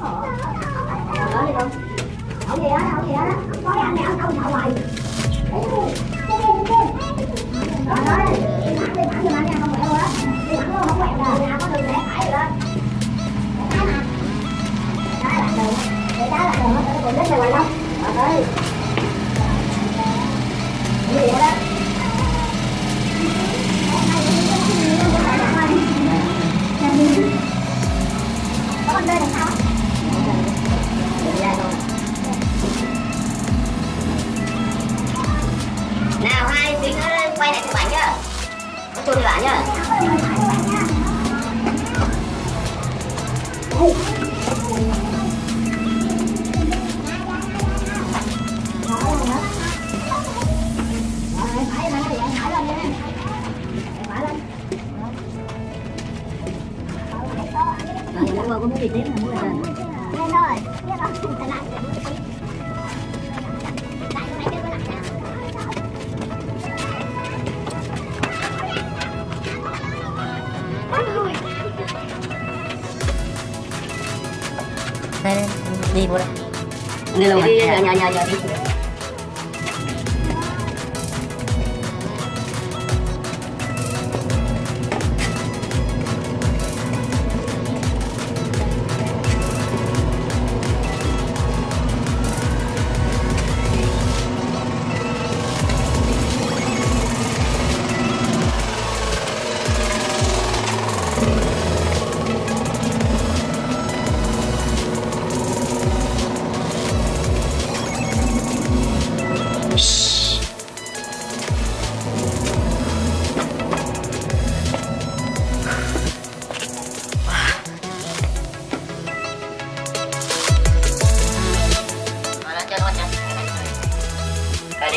Đó đi con. Không gì đó, không gì đó. Có anh này ông không hoài. Rồi đó, đi thẳng đi thẳng cho anh nha, không quẹo hết. Đi thẳng luôn, không quẹo rồi, nào có đường rẽ phải rồi lên. Rẽ mà. Trái lạc đường, để trái lạc đường nó còn đến đây hoài đâu. Rồi tới. Như vậy đó. Phải lên. rồi giờ qua có muốn đi tiếp hay muốn lên Lên rồi. Tiếp đó, đây đi vô đây. Đi luôn. Đi nhờ nhờ nhờ nhờ đi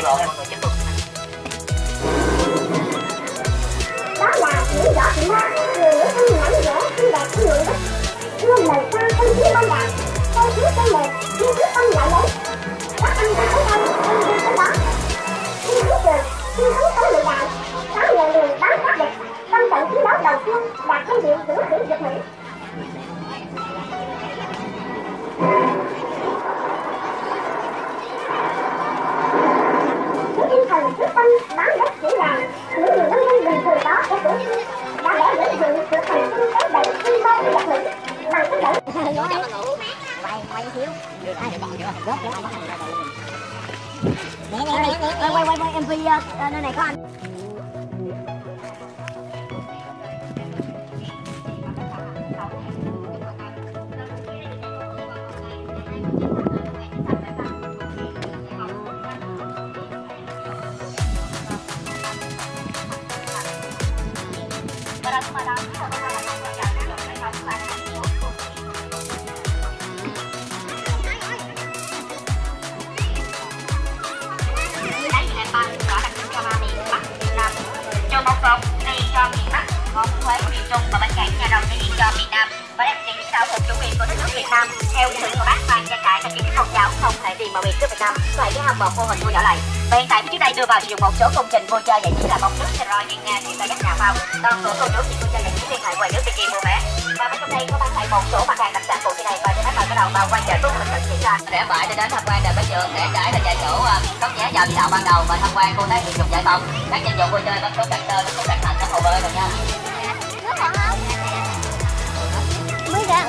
đi bộ mọi người tiếp tục đó là những giọt nước người nữ thân nhãn dễ xinh đẹp của người đó luôn lời ca không khí ban đàn không khí cây mềm nhưng quyết tâm lại lấy các anh đã thấy anh anh đi tới đó khi khí trường khi hứng tới người đại quay quay thiếu, góp góp nè nè nè quay quay quay quay mv nơi này có anh đánh đi cho miền Bắc còn Huế miền Trung và bên cạnh nhà rồng thể hiện cho miền Nam. Và đại diện xã thuộc chủ quyền của đất nước Việt Nam. Theo ý tưởng của bác Phan Gia Trại thực hiện phong giáo không thể vì mà bị cướp Việt Nam. Phải cái hầm bò mô hình thu nhỏ lại và hiện tại trước đây đưa vào sử dụng một số công trình vui chơi giải trí là bóng nước xe roi, điện nga như kayak nhà phao toàn số cô nước thì vui chơi giải trí liên hệ ngoài nước bên kia mua vé và bên trong đây có bán lại một số mặt hàng đặc sản của này và trên hết mời bắt đầu vào quay chợ tuốt mình diễn ra để mời để đến tham quan đền bến trường để trải là dạy dỗ cấp vé vào đi đạo ban đầu và tham quan khu tái sử dụng giải phóng. Các dịch vụ vui chơi bắn số cạch tơ bắn số cạch thành các hồ bơi rồi nha. Mới ra.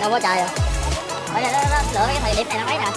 Đâu có trời rồi giờ nó, nó lựa cái thời điểm này nó mấy nè